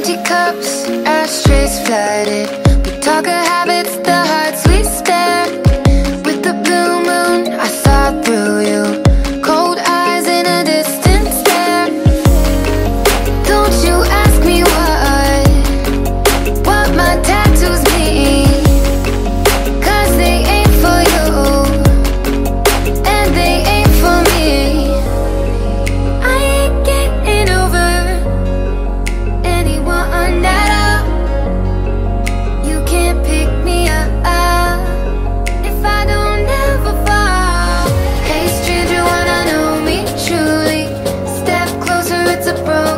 Empty cups, ashtrays flooded. We talk having surprise